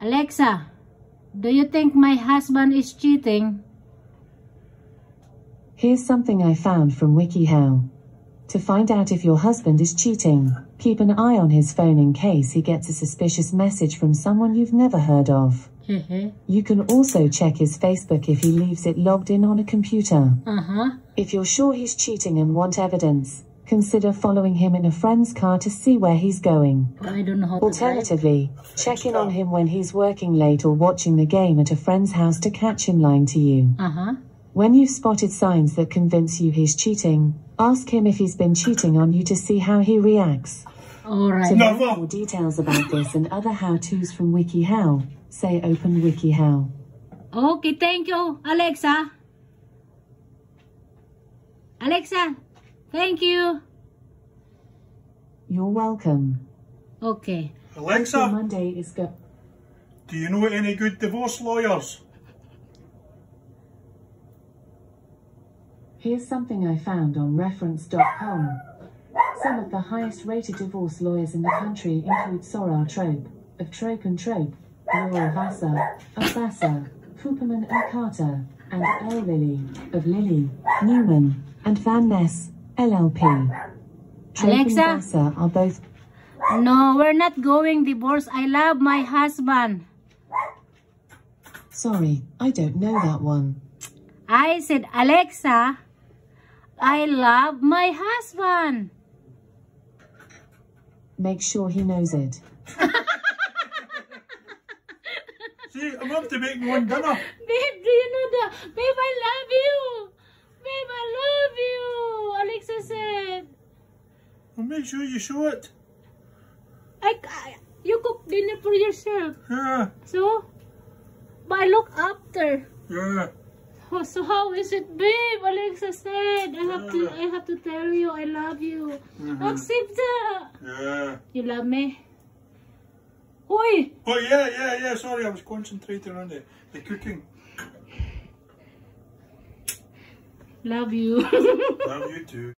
Alexa, do you think my husband is cheating? Here's something I found from WikiHow. To find out if your husband is cheating, keep an eye on his phone in case he gets a suspicious message from someone you've never heard of. You can also check his Facebook if he leaves it logged in on a computer. uh-huh. If you're sure he's cheating and want evidence, consider following him in a friend's car to see where he's going. I don't know how to. Alternatively, check in on him when he's working late or watching the game at a friend's house to catch him lying to you. Uh-huh. When you've spotted signs that convince you he's cheating, ask him if he's been cheating on you to see how he reacts. All right. To Alright. know Never. more details about this and other how-tos from WikiHow, say open WikiHow. Okay, thank you, Alexa. Alexa, thank you. You're welcome. Okay. Your Alexa, Monday is go- do you know any good divorce lawyers? Here's something I found on reference.com. Some of the highest rated divorce lawyers in the country include Sorrell Trope, of Trope and Trope, Laura Wasser, of Wasser, Hooperman and Carter, and L. Lilly, of Lilly, Newman, and Van Ness, LLP. Alexa? and are both No, we're not going divorce. I love my husband. Sorry, I don't know that one. I said, Alexa, I love my husband. Make sure he knows it. See, I'm up to make me one dinner. Babe, do you know that? Babe, I love you. Babe, I love you. Alexa said, Well, make sure you show it. I, I you cook dinner for yourself. Yeah, So, but I look after. yeah. Oh, so how is it, babe? Alexa said, I have to, I have to tell you, I love you. Mm-hmm. Accept that. Yeah. You love me? Oi! Oh, yeah, yeah, yeah. Sorry, I was concentrating on the, the cooking. Love you. Love you too.